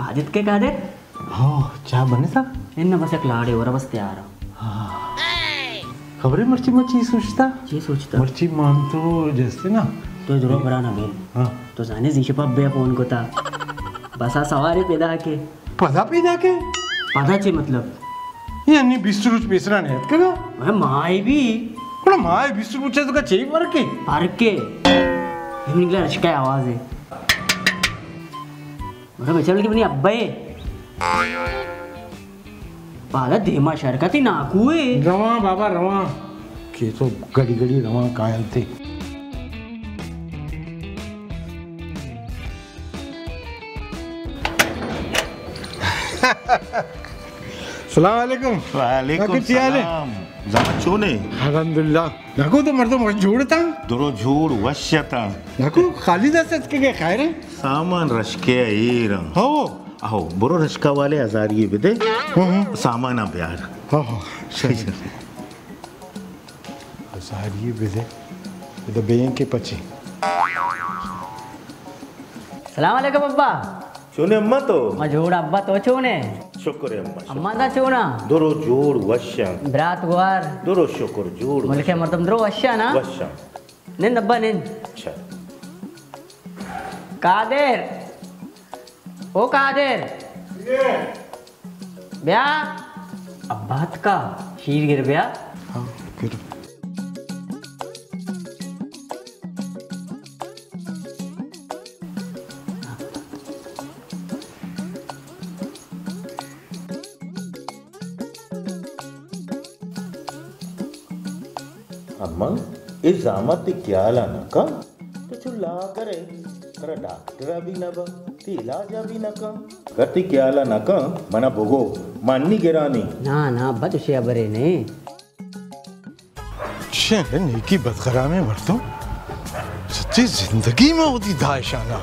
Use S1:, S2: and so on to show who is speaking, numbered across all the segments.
S1: ආදිත්ගේ කාදේ?
S2: හෝ චා බනසා? එන්න
S1: මසක් बस तैयार हो। हाँ।
S2: खबरें मर्ची मची सोचता?
S1: ये सोचता।
S2: मर्ची मान तो जैसे ना।
S1: तो ज़रूर बड़ा ना बेल तो जाने जी पाप बे फ़ोन को था बसा सवारी पैदा के
S2: पदा पैदा के
S1: पदा ची मतलब।
S2: ये अन्य बिस्तर कुछ बेसरा नहीं है क्या
S1: माय भी।
S2: कोला माय बिस्तर कुछ तो का चाहिए वर्क के?
S1: वर्क के। निकला रचका आवाज़ है बड़ा बच्चा की बनी अब्बा है पाला धेमा शहर का थी नाकू है
S2: रवा बाबा रवा के तो घड़ी घड़ी रवा कायल थे
S3: ने
S2: नाको तो मर्दो था
S3: दुरो झूड
S2: नाको खाली दस के के
S3: सामान रशके ईर
S2: हो
S3: अहो बुरो रशका वाले हजारिये बिदे
S2: हम्म
S3: प्यार
S2: हो हो हज़ार ये बेदे ये तो के पचे
S1: सलाम अलैकुम अब्बा
S3: अम्मा तो।
S1: मजूड़ अब्बा तो चूने।
S3: शुक्र अम्मा
S1: अम्मा दा चूना।
S3: दुरो झूड वश्य।
S1: ब्रात गुवार
S3: दुरो शुक्र झूड
S1: मुलके मर्दम द्रो वश्या ना?
S3: वश्य।
S1: निंद अब्बा निंद।
S3: अच्छा।
S1: कादेर। ओ कादेर। ब्या। अब्बात का शीर गिर ब्या।
S3: अम्मा ये जामत क्या लाना का तो चुल्ला करे कर डॉक्टर अभी ना बा ती इलाज अभी ना का करती क्या लाना का मना भोगो माननी गिरानी
S1: ना ना अब्बा तुझे अबरे ने
S2: शहर नेकी बदखरा में मर्दो सच्ची ज़िंदगी में होती दायशाना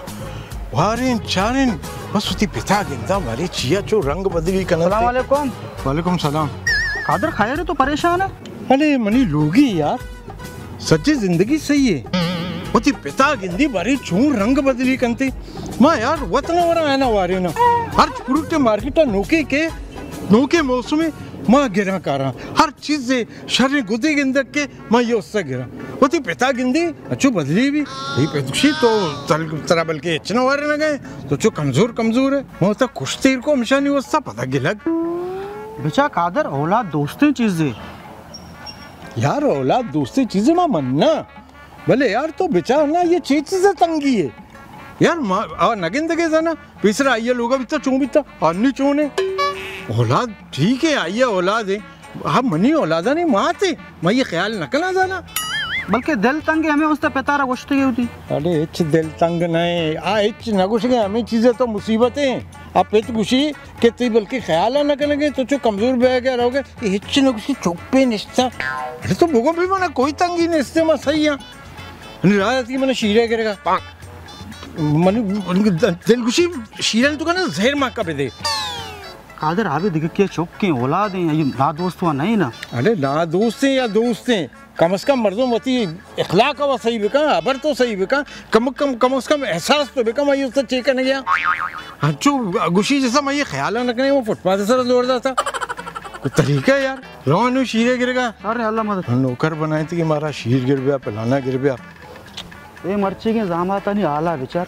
S2: वारिन चारिन बस उती पिता गिंदा मारे चिया चो रंग बदली कना
S4: वालेकुम
S2: वालेकुम सलाम
S4: कादर खाया रे तो परेशान है
S2: अरे मनी लोगी यार। सच्ची ज़िंदगी सही है। उती पिता गिंदी बारी चू रंग बदली कंते। माँ यार, वतना वरा ना वारे ना। हर कुरुटे मार्केटा नोके के, नोके मौसम में माँ गिरा कारा। हर चीज़ से शरीर गुदी गिंदक के, माँ ये उससे गिरा। उती पिता गिंदी, अच्छू बदली भी। ये पेदुशी तो तल तरा बल्कि इतना वारे ना गए। तो चो कमज़ोर कमज़ोर है। मैं तो कुछ देर को हमेशा नहीं वस्ता पता गिलक
S4: बेचा कादर औलाद दोस्तें चीज़ें।
S2: यार, औलाद, दूसरी चीज़ें माँ मनना। भले यार तो बेचार ना ये चीज़ से तंगी है। यार नगिन दगे जाना पिछरा आइए, लोग तो चूं तो अन्नी चूने। औलाद, ठीक है, आइए, औलाद है। हम मनी औलादा नहीं, माँ थे। मैं, ये ख्याल नकला जाना
S4: तंग है, हमें उससे पेतारा गोश्त की होती।
S2: अरे, इच दिल तंग नहीं। आ, इच नगुश गए हमें चीज़ें तो मुसीबतें आप पेट गुशी, के ती बल्कि ख्याल न करेंगे तो जो कमज़ोर बह गया रहोगे, इच नगुशी चुप पे निश्चा अरे तो भोगो भी मना कोई तंगी नहीं, इससे मैं सही है। की मैंने शीरे करेगा दिल गुशी, शीरे तो कहना जहर का दे।
S4: कादर आवे दिख के चुप के औलाद हैं ये ना दोस्त हुआ नहीं ना?
S2: अरे ना दोस्त हैं या दोस्त हैं कम से कम मर्दों मती इखलाक का सही बिका अबर तो सही बिका कम कम कम से कम एहसास तो बिका मैं उससे चेक करने गया। हाँ जो गुशी जैसा मैं ये ख्याल न रखने वो फुटपाथ से जोड़ रहा था। कोई तरीका है यार? रोन शीरे गिर गया।
S4: अरे अल्लाह मदद।
S2: नौकर बनाए थे कि हमारा शीर गिर गया पिलाना गिर गया।
S4: ये मर्ची के जामाता नहीं आला विचार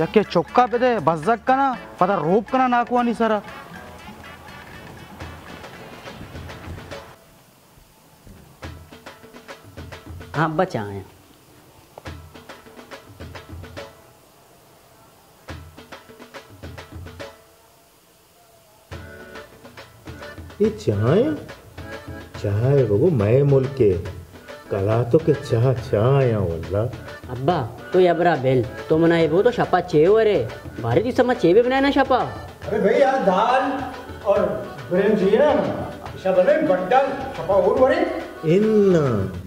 S4: यके चौका पे दे बजक का ना पता रोप का ना नाकुआ नहीं सरा।
S1: हाँ अब्बा चाहे
S3: ये चाय? चाय बगो मैं मुल्क के कला तो के चाह आया वल्ला
S1: अब्बा तो यबरा बेल। तो मना ये वो तो शपा चेव अरे भारी दिवसा मा चेवे बनाया ना शपा
S2: अरे भाई यार दाल और ब्रेन चाहिए ना। शबने बड्डल छपा और बड़े
S3: එන්න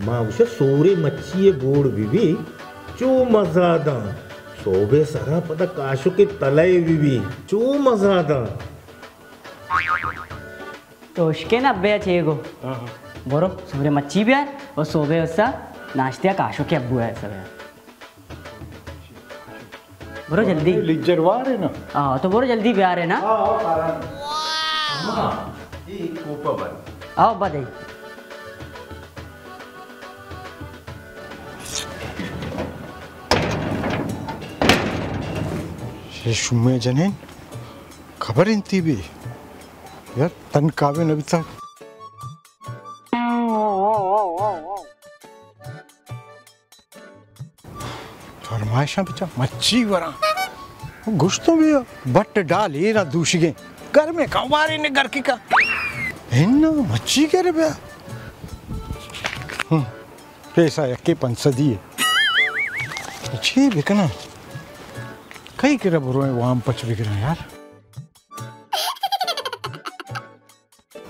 S3: මවෂ සූරි මච්චිය ගූඩ විවී චූ මසාදා සෝබේ සරාපද කාශුකි තලය විවී චූ
S1: මසාදා तोशके ना अब्बे चाहिए को। बोरो सुबह मच्छी भी है और सुबह उसका नाश्ते काशो के अब्बू है सब बोरो जल्दी।
S2: लिजरवार हाँ, तो है ना?
S1: हाँ तो बोरो जल्दी भी आ रहे ना आओ
S2: बताइए शुमे जनेन खबर इंती भी यार तन कावे नबी तक फरमाइशा बिचा मच्छी वरा गुश्तो भी बट डाल ये ना दूषिगे घर में कवारे ने घर की का इन्ना मच्छी करे बया हम्म, पैसा यके पंसदी है अच्छी बिकना कई बुरो है वहाँ पच बिक रहा है यार।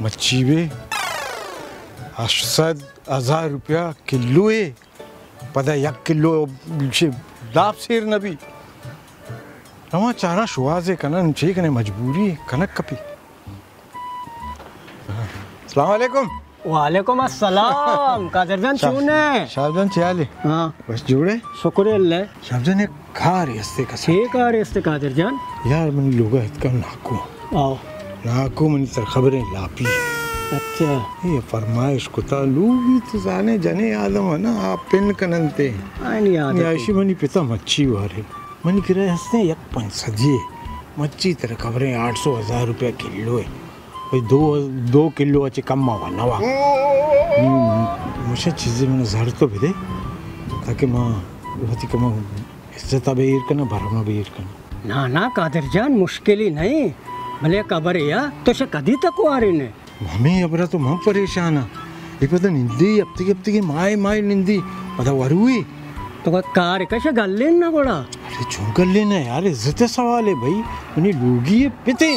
S2: मच्छी बे अशद हज़ार रुपया किलो है पता एक किलो शे लाभ शेर नबी रवा चारा शुआजे कनन चे कने मजबूरी कनक कपी। अस्सलाम वालेकुम।
S5: वालेकुम अस्सलाम। कादरजान चूने
S2: शाहजान चाले
S5: हाँ।
S2: बस जुड़े।
S5: शुक्र अल्लाह।
S2: शाहजान एक
S5: ठीक आ रहे इससे कादरजान
S2: यार मन लोगा इतका नाको
S5: आओ
S2: नाको मन तर खबरें लापी
S5: अच्छा
S2: ये फरमाइश को लूगी तो जाने जने आदम है ना आप पिन कननते
S5: आई नहीं आता
S2: याशी मनी पिता मच्छी वारे मनी किराए हँसते एक पंसदिए मच्छी तरह खबरें आठ सौ हज़ार रुपया किलो है भाई दो दो किलो अच्छे कम मावा नवा मुझे चीज़ें मैंने जहर तो भी दे ताकि माँ बहुत ही कम इज़्ज़त अब ईर करना भरमा भी ईर करना
S5: ना ना कादरजान मुश्किल ही नहीं। भले कबर या तो शे कदी तक आ रही ने।
S2: मम्मी अबरा तो माँ परेशान है ये पता निंदी अब तक अब तक माए माए निंदी। पता वरुई।
S5: तो कोई कार कैसे गल लेन ना बड़ा
S2: अरे चुन कर लेना यार इज़्ज़त सवाल है भाई। उन्हें लूगी है पिते।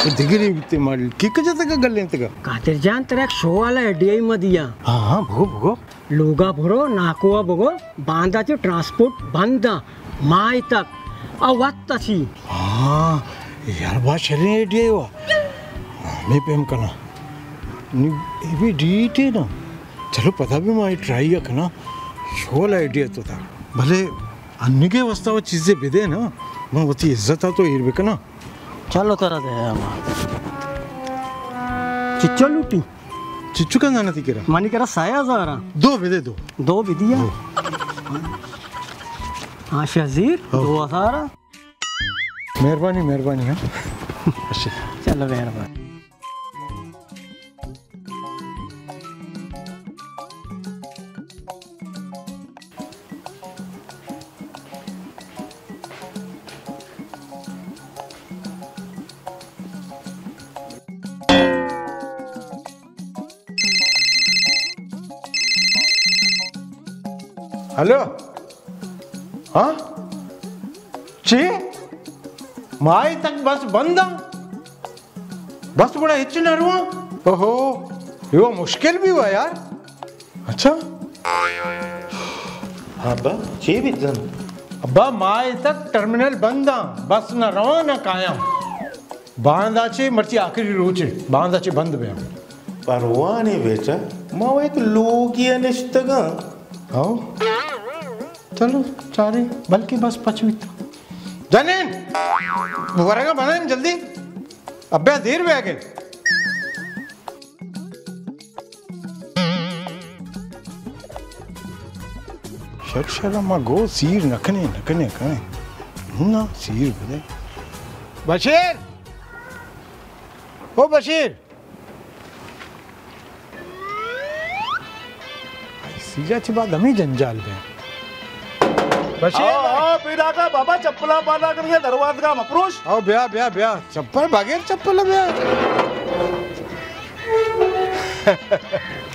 S2: वो दिगरे बिते मार। की कजा तक गल लेते का
S5: कादरजान तेरा एक शो वाला ही मत दिया
S2: हाँ हाँ भगो भगो।
S5: लोगा भरो नाकुआ भगो बांधाचे ट्रांसपोर्ट बंद माय तक अवत अशी
S2: हाँ यार बात शरीर चलने आइडिया हुआ हमें पे हम करना। नी- ये भी डीट है ना। चलो पता भी मैं ट्राई करना शोल आइडिया तो था। भले अन्य के वास्ता वो चीज़ें बिदे ना मैं वो इज़्ज़त आ तो इर्बे ना
S5: चलो तेरा दे चिच्चो लूटी।
S2: चिच्चू का जाना थी केरा
S5: मनी करा साया जारा
S2: दो बिदे दो।
S5: दो विधिया हाँ शजीर दो हज़ार।
S2: मेहरबानी मेहरबानी हाँ। अच्छा।
S5: चलो मेहरबान।
S2: ಹಲೋ ಹಾ ची माई तक बस बंद बस बड़ा ಹೆಚ್ಚಿನ हुआ ओहो यो मुश्किल भी हुआ यार अच्छा
S3: हाँ बा चे भी जन
S2: अब्बा माई तक टर्मिनल बंद बस न रवाना कायम बांधाचे मर्ची आखिरी रोचे बांधाचे बंद बया
S3: परवाने बेचा माँ एक लोगी
S2: चलो चारे बल्कि बस पचवी जनीन वरगा बनाएँ जल्दी। अब्बे देर में आगे। शर्मा गो, सीर नखने नखने कने ना सीर बदे बशीर! ओ, बशीर! ची बात हमें जंजाल में
S4: का बाबा चप्पला पाला करके दरवाज का मपरूश
S2: आओ ब्याह ब्याह ब्याह। चप्पल बगैर चप्पल ब्याह।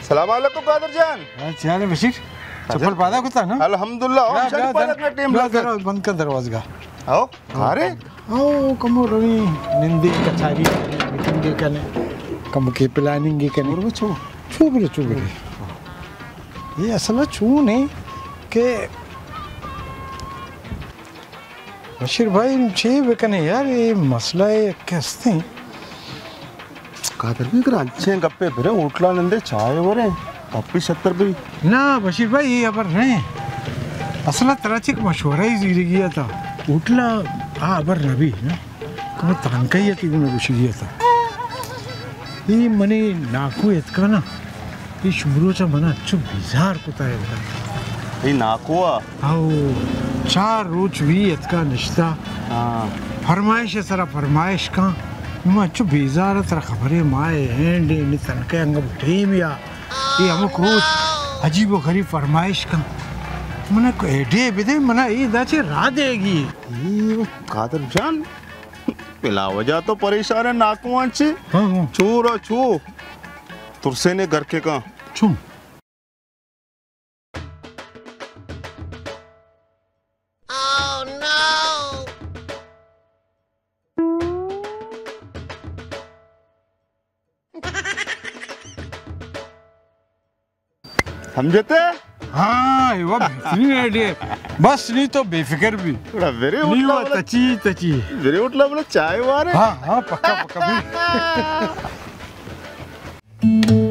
S4: सलाम वालेकुम कादर जान।
S2: क्या है बशीर। चप्पल पादा कुत्ता ना?
S4: अल्हम्दुलिल्लाह हम शादी पाला का
S2: ब्याह,
S4: लग
S2: बंद कर दरवाज़ा का।
S4: आओ अरे
S2: आओ कमो रवी। निंदी कचारी मीटिंग कने। कम के प्लानिंग कने। वो छू छू बरे छू बरे ये असल छू नहीं के बशीर भाई छे बेकने यार? ये मसला है कैसे? हैं
S4: कादर भी कर अच्छे गप्पे फिरे उठला नंदे चाय वरे पप्पी सत्तर भी।
S2: ना बशीर भाई ये अबर नहीं। असल तरह से एक मशवरा ही ज़िंदगी था। उठला हा आबर नवी ना का तानकाई येते गुण ऋषी येता ही मने नाकू येत का ना। ही शुभ्रोच्या मनात चुप बिजार कुता
S3: ही नाकुआ
S2: आओ। चार रोज वियत का निश्ता
S3: हाँ।
S2: फरमाइश सरा फरमाइश का। मच बेजार तर खबरें माए हैंड इन तनके अंग टेम या ये हम रोज अजीब व गरीब फरमाइश का। मने को एडे बिदे मना ये दाचे रा देगी
S3: ये कादर जान पिला वजह तो परेशान है नाकुआं से
S2: हाँ हाँ।
S3: चूर चू। तुरसे ने घर के का
S2: चू।
S3: समझते?
S2: हाँ ये वो बेहतरीन आइडिया बस नहीं तो बेफिक्र भी।
S3: थोड़ा वेरे
S2: नहीं
S3: उठला
S2: वो तची तची।
S3: वेरे उठला बोले चाय वारे।
S2: हाँ हाँ पक्का पक्का भी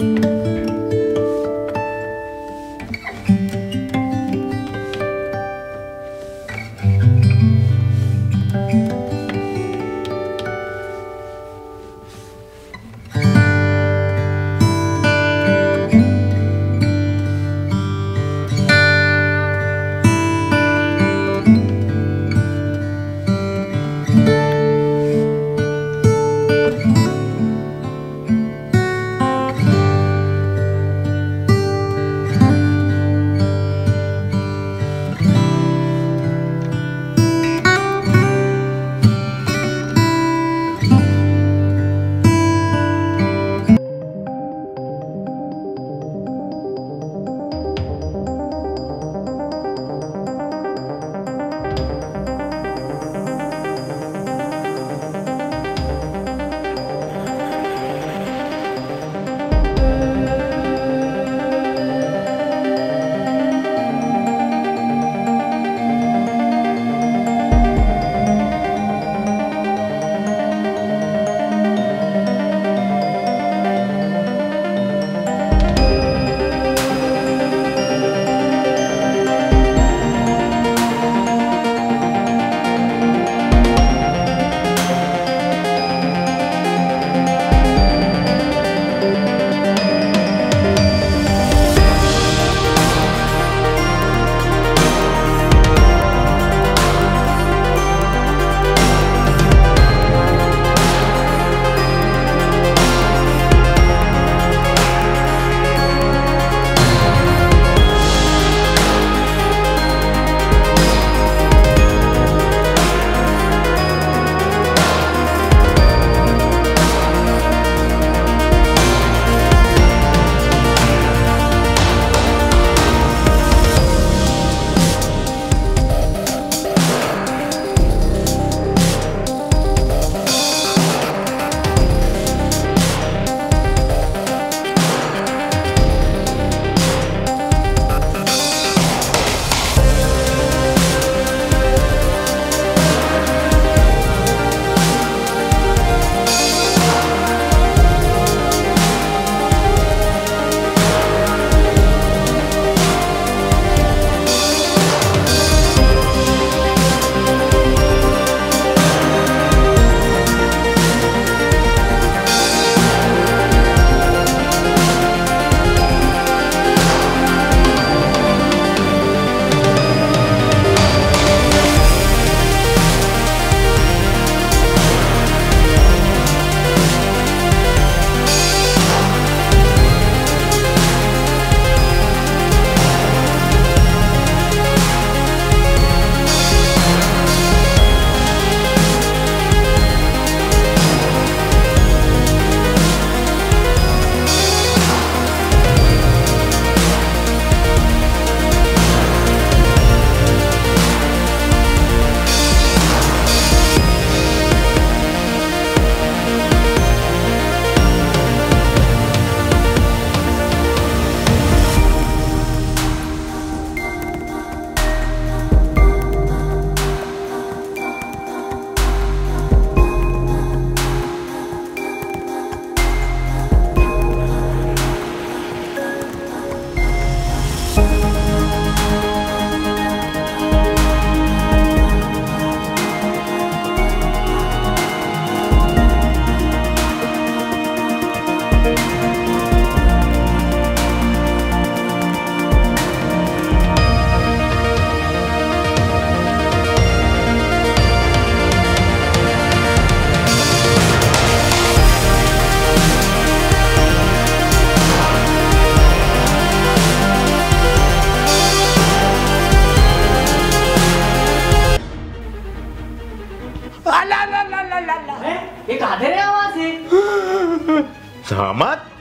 S3: एक